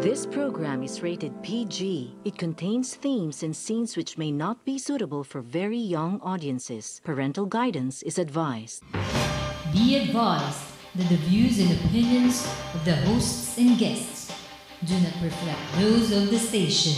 This program is rated PG. It contains themes and scenes which may not be suitable for very young audiences. Parental guidance is advised. Be advised that the views and opinions of the hosts and guests do not reflect those of the station.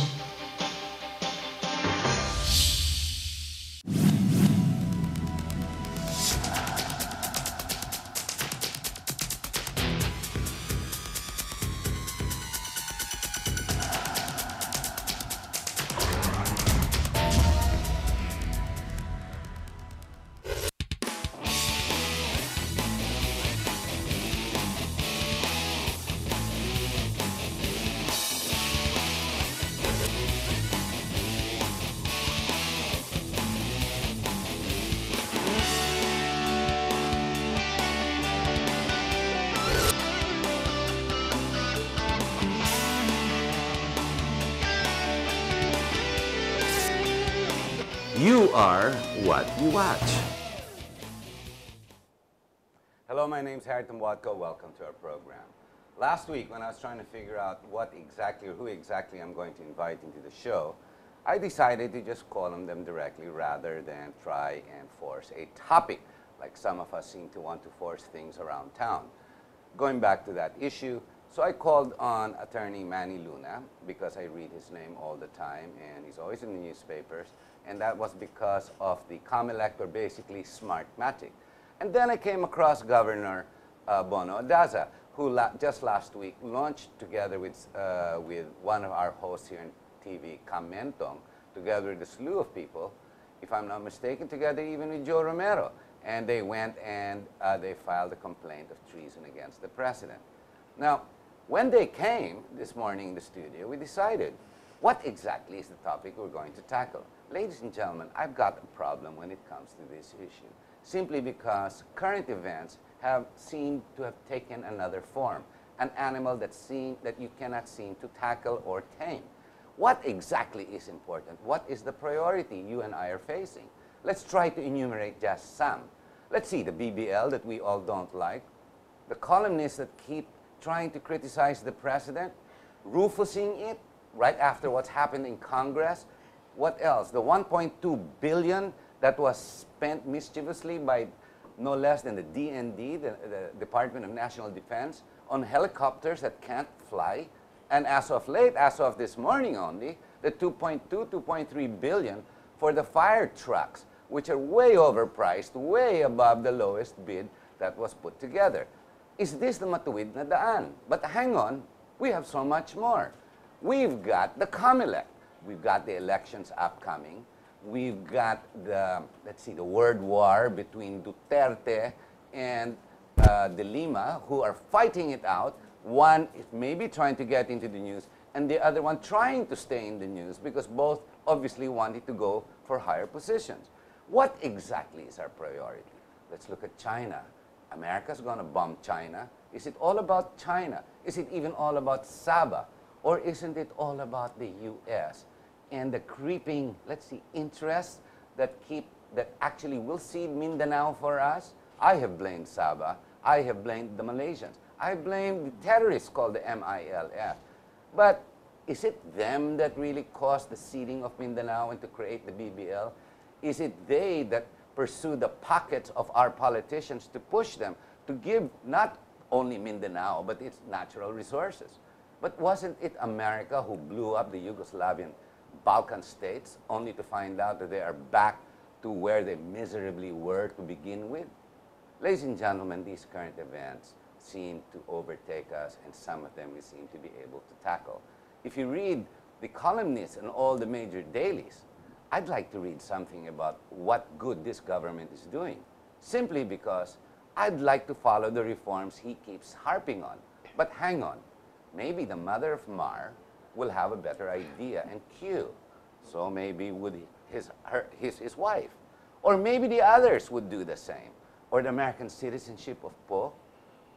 You are what you watch. Hello, my name is Harriton Watko. Welcome to our program. Last week, when I was trying to figure out what exactly or who exactly I'm going to invite into the show, I decided to just call on them directly rather than try and force a topic like some of us seem to want to force things around town. Going back to that issue, so I called on attorney Manny Luna because I read his name all the time and he's always in the newspapers. And that was because of the COMELEC or basically Smartmatic. And then I came across Governor uh, Bono Daza, who la just last week launched together with, uh, with one of our hosts here on TV, Kamentong, together with a slew of people, if I'm not mistaken, together even with Joe Romero. And they went and uh, they filed a complaint of treason against the president. Now, when they came this morning in the studio, we decided what exactly is the topic we're going to tackle. Ladies and gentlemen, I've got a problem when it comes to this issue, simply because current events have seemed to have taken another form, an animal that, seem, that you cannot seem to tackle or tame. What exactly is important? What is the priority you and I are facing? Let's try to enumerate just some. Let's see, the BBL that we all don't like, the columnists that keep trying to criticize the president, rufusing it right after what's happened in Congress. What else? The 1.2 billion that was spent mischievously by no less than the DND, the, the Department of National Defense, on helicopters that can't fly. And as of late, as of this morning only, the 2.2, 2.3 billion for the fire trucks, which are way overpriced, way above the lowest bid that was put together. Is this the matuwid na daan? But hang on, we have so much more. We've got the COMELEC. We've got the elections upcoming. We've got the, let's see, the word war between Duterte and uh, De Lima, who are fighting it out. One is maybe trying to get into the news, and the other one trying to stay in the news because both obviously wanted to go for higher positions. What exactly is our priority? Let's look at China. America's going to bomb China. Is it all about China? Is it even all about Sabah? Or isn't it all about the U.S. and the creeping, let's see, interests that keep, that actually will cede Mindanao for us? I have blamed Sabah. I have blamed the Malaysians. I blame the terrorists called the MILF. But is it them that really caused the seeding of Mindanao and to create the BBL? Is it they that pursue the pockets of our politicians to push them to give not only Mindanao, but its natural resources? But wasn't it America who blew up the Yugoslavian Balkan states only to find out that they are back to where they miserably were to begin with? Ladies and gentlemen, these current events seem to overtake us, and some of them we seem to be able to tackle. If you read the columnists in all the major dailies, I'd like to read something about what good this government is doing, simply because I'd like to follow the reforms he keeps harping on. But hang on, maybe the mother of Mar will have a better idea and cue. So maybe would his, her, his, his wife. Or maybe the others would do the same. Or the American citizenship of Po.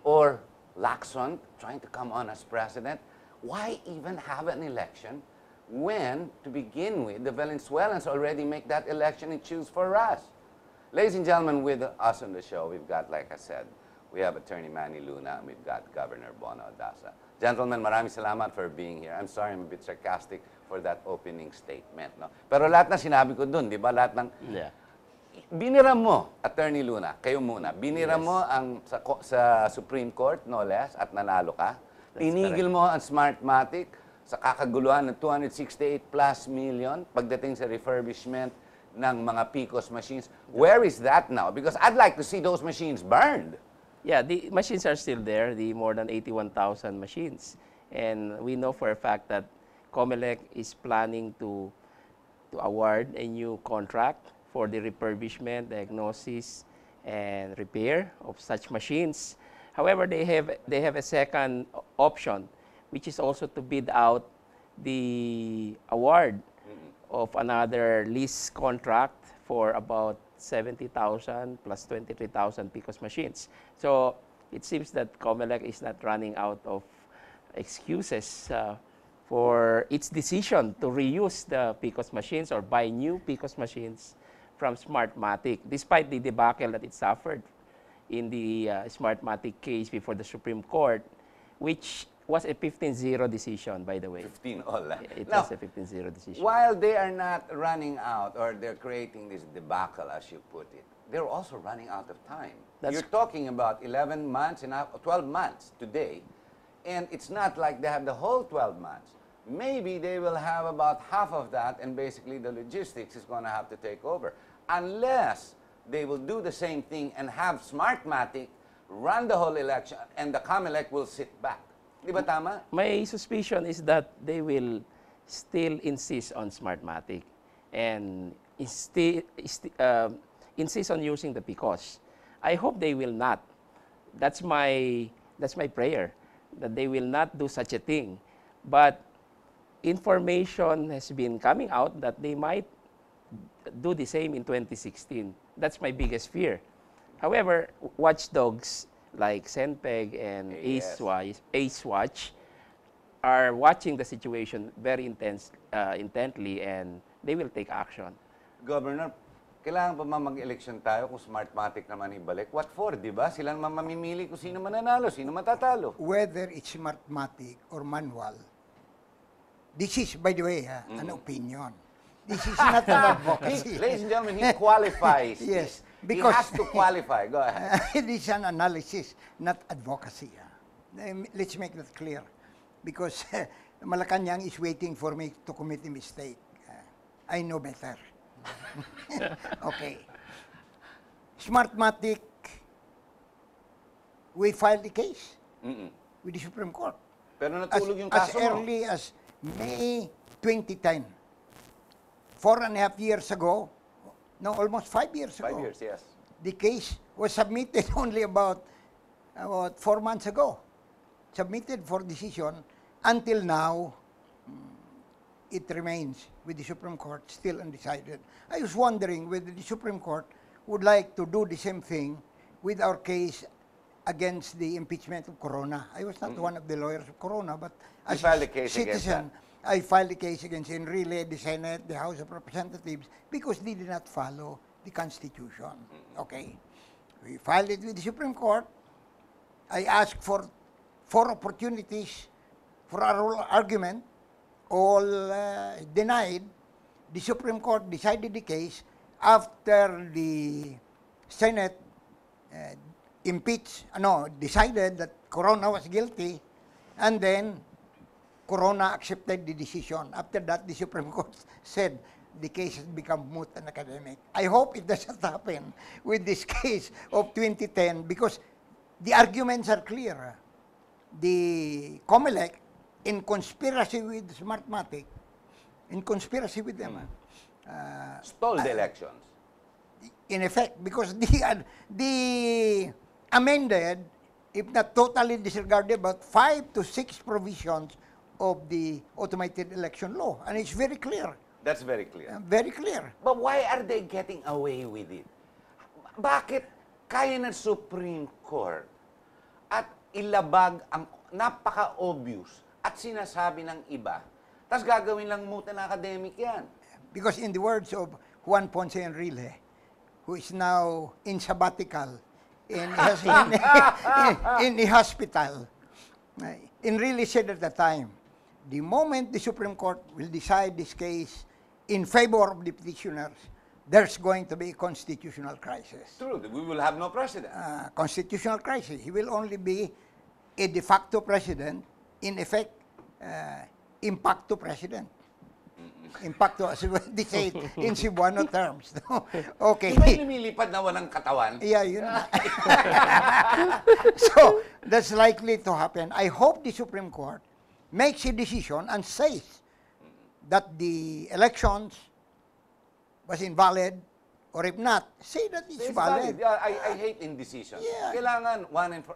Or Lacson trying to come on as president. Why even have an election when, to begin with, the Venezuelans already make that election and choose for us? Ladies and gentlemen, with us on the show, we've got, like I said, We have Attorney Manny Luna and we've got Governor Bono Dasa. Gentlemen, maraming salamat for being here. I'm sorry I'm a bit sarcastic for that opening statement. No? Pero lahat na sinabi ko dun, di ba? Lahat ng Yeah. Binira mo, Attorney Luna, kayo muna, binira mo ang sa, sa Supreme Court, no less, at nanalo ka. Tinigil mo ang Smartmatic sa kakaguluhan ng 268 plus million pagdating sa refurbishment ng mga PICOS machines. Where is that now? Because I'd like to see those machines burned. Yeah, the machines are still there, the more than 81,000 machines. And we know for a fact that Comelec is planning to, to award a new contract for the refurbishment, diagnosis, and repair of such machines. However, they have, they have a second option, which is also to bid out the award mm-hmm. of another lease contract for about 70,000 plus 23,000 PICOS machines. So it seems that Comelec is not running out of excuses uh, for its decision to reuse the PICOS machines or buy new PICOS machines from Smartmatic, despite the debacle that it suffered in the uh, Smartmatic case before the Supreme Court, which was a 15-0 decision, by the way. 15 all. ah. It Now, was a 15-0 decision. While they are not running out or they're creating this debacle, as you put it, they're also running out of time. That's- You're talking about 11 months and a 12 months today, and it's not like they have the whole 12 months. Maybe they will have about half of that, and basically the logistics is going to have to take over. Unless they will do the same thing and have Smartmatic run the whole election, and the COMELEC will sit back. Di ba tama? My suspicion is that they will still insist on Smartmatic and insti- isti- um, insist on using the PCOS. I hope they will not. That's my, that's my prayer, that they will not do such a thing. But information has been coming out that they might do the same in 2016. That's my biggest fear. However, watchdogs like Senpeg and Yes. AceWatch, AceWatch are watching the situation very intense, uh, intently and they will take action. Governor, kailangan pa mag-election tayo kung Smartmatic naman ibalik? What for, di ba? Sila naman mamimili kung sino mananalo, sino matatalo. whether it's Smartmatic or manual, this is, by the way, ha, an opinion. This is not an advocacy. ladies and gentlemen, he qualifies. Yes, He because- has to qualify. Go ahead. it is an analysis, not advocacy. ha. Um, Let's make that clear. Because Malacanang is waiting for me to commit a mistake. Uh, I know better. okay. Smartmatic, we filed the case Mm-mm. with the Supreme Court. Pero as, natulog yung as kaso mo. early as May 2010. Four and a half years ago, no, almost five years Five ago. years, yes. The case was submitted only about, about four months ago. Submitted for decision. Until now, mm, it remains with the Supreme Court still undecided. I was wondering whether the Supreme Court would like to do the same thing with our case against the impeachment of Corona. I was not one of the lawyers of Corona, but as a citizen, I filed a case against Enrile, the Senate, the House of Representatives, because they did not follow the Constitution. Okay. We filed it with the Supreme Court. I asked for four opportunities for our oral argument, all uh, denied. The Supreme Court decided the case after the Senate uh, impeached, no, decided that Corona was guilty, and then Corona accepted the decision. After that, the Supreme Court said the case has become moot and academic. I hope it doesn't happen with this case of 2010 because the arguments are clear. The COMELEC, in conspiracy with Smartmatic, in conspiracy with them, uh, Stole the elections. in effect, because the, uh, the amended, if not totally disregarded, about five to six provisions of the automated election law. And it's very clear, That's very clear. uh, very clear. But why are they getting away with it? Bakit kaya ng Supreme Court at ilabag ang napaka-obvious at sinasabi ng iba, tapos gagawin lang moot na academic yan? Because in the words of Juan Ponce Enrile, who is now in sabbatical in, in, in, in a hospital, and really said at the time, the moment the Supreme Court will decide this case in favor of the petitioners, there's going to be a constitutional crisis. True, we will have no president. Uh, constitutional crisis. He will only be a de facto president, in effect, uh, impacto president. Impacto, as they say it in Cebuano terms. no? okay. Di ba lumilipad na walang katawan? Yeah, yun na. so, that's likely to happen. I hope the Supreme Court makes a decision and says that the elections was invalid, or if not, say that it's, It's valid. valid. Yeah, I, I hate indecision. Yeah. Kailangan one and for,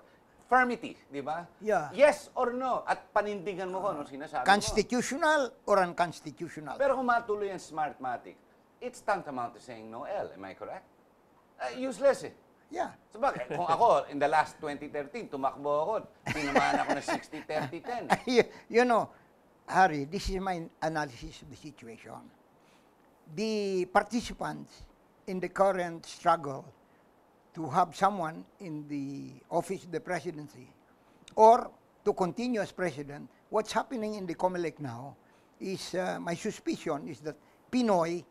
firmity, di ba? Yeah. Yes or no. At panindigan mo kung ano sinasabi mo. Constitutional or unconstitutional. Pero kung matuloy ang Smartmatic, it's tantamount to saying no L. Am I correct? Uh, useless eh. Yeah. So bakit? Kung ako, in the last 2013, tumakbo ako, tinamaan ako ng 60-30-10. you, you know, Harry, this is my analysis of the situation. The participants in the current struggle to have someone in the office of the presidency or to continue as president, what's happening in the COMELEC now is, uh, my suspicion is that Pinoy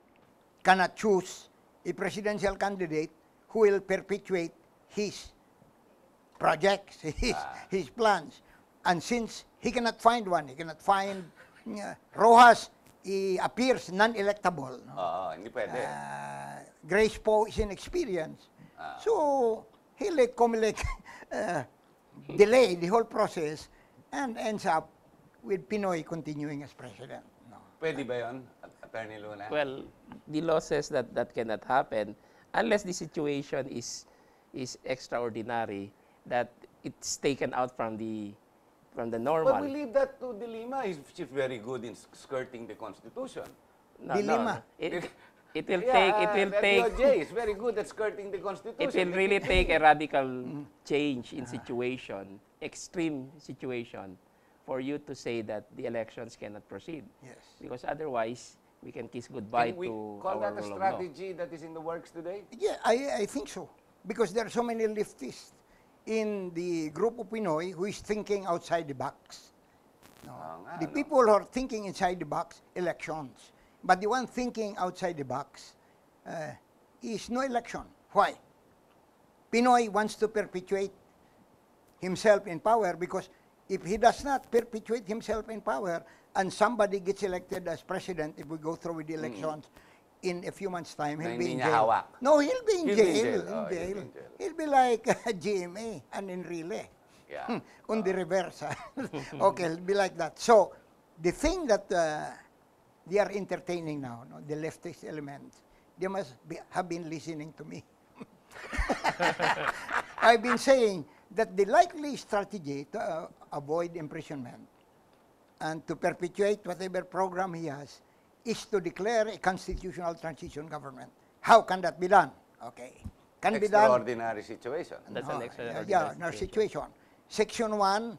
cannot choose a presidential candidate who will perpetuate his projects, his, his plans. And since he cannot find one, he cannot find uh, Rojas, he appears non-electable. No? Oo, hindi pwede. Uh, Grace Poe is inexperienced. So, he let Comelec uh, delay the whole process and ends up with Pinoy continuing as president. No. Pwede ba yun, Attorney Luna? Well, the law says that that cannot happen unless the situation is is extraordinary that it's taken out from the from the normal. But we leave that to De Lima. He's, she's very good in skirting the Constitution. No, De no. It, it will Yeah, take it will take DOJ is very good at skirting the Constitution. it will really take a radical change in situation, extreme situation, for you to say that the elections cannot proceed. Yes. Because otherwise, we can kiss goodbye Can we to call our that a rule of law. strategy that is in the works today? Yeah, I, I think so. Because there are so many leftists in the group of Pinoy who is thinking outside the box. No. Oo nga, the no? people who are thinking inside the box, elections. But the one thinking outside the box uh, is no election. Why? Pinoy wants to perpetuate himself in power because if he does not perpetuate himself in power and somebody gets elected as president, if we go through with the elections in a few months' time, he'll be in jail. hawak. No, he'll be in He'll be in jail. jail. in Oh, he'll be jail. jail. He'll be like GMA and Enrile. Yeah. On the reverse. okay, it'll be like that. So, the thing that uh, they are entertaining now, no, the leftist elements, they must be, have been listening to me. I've been saying that the likely strategy to uh, avoid imprisonment and to perpetuate whatever program he has is to declare a constitutional transition government. How can that be done? Okay. Can it be done Extraordinary situation. That's no, an yeah, extraordinary yeah, no, situation. Section 1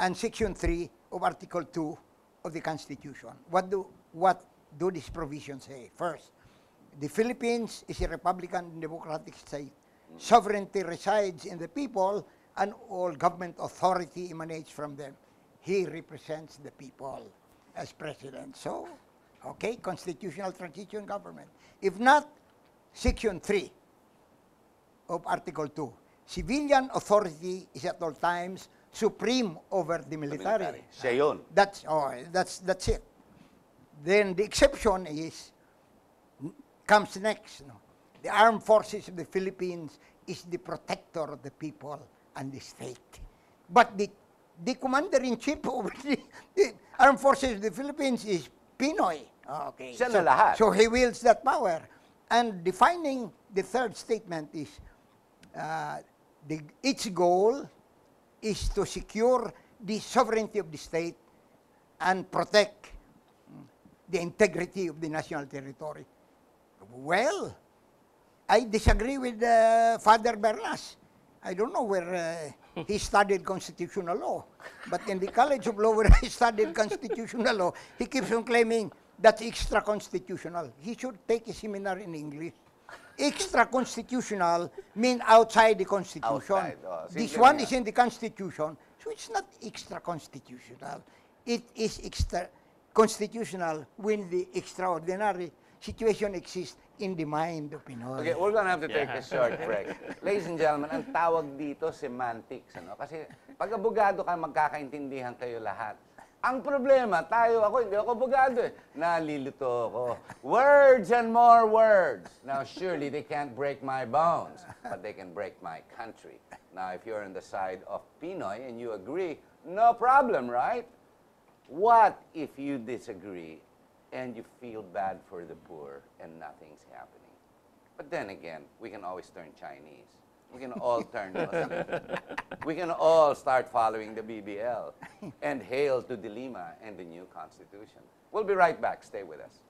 and Section 3 of Article 2 of the Constitution. What do, what do these provisions say? First, the Philippines is a Republican and democratic state. Sovereignty resides in the people and all government authority emanates from them. He represents the people as president. So, okay, constitutional transition government. If not, Section 3 of Article 2. Civilian authority is at all times supreme over the military. Military. Siya yun. That's oh, that's that's it. Then the exception is comes next. No? The armed forces of the Philippines is the protector of the people and the state. But the the commander in chief of the, the armed forces of the Philippines is Pinoy. Okay. Siya so, na lahat. so he wields that power. And defining the third statement is uh, the, its goal is to secure the sovereignty of the state and protect the integrity of the national territory. Well, I disagree with uh, Father Bernas. I don't know where uh, he studied constitutional law, but in the College of Law where he studied constitutional law, he keeps on claiming that's extra constitutional. He should take a seminar in English. extra constitutional mean outside the constitution. Outside, oh, this one is in the constitution, so it's not extra constitutional. It is extra constitutional when the extraordinary situation exists in the mind of Pinoy. Okay, we're gonna have to take a short break. Ladies and gentlemen, ang tawag dito semantics, ano? Kasi pag abogado ka, magkakaintindihan kayo lahat. Ang problema, tayo, ako, hindi ako abogado eh. Nalilito ako. Words and more words. Now, surely they can't break my bones, but they can break my country. Now, if you're on the side of Pinoy and you agree, no problem, right? What if you disagree and you feel bad for the poor and nothing's happening? But then again, we can always turn Chinese. We can all turn Muslim. we can all start following the BBL and hail to the Lima and the new constitution. We'll be right back. Stay with us.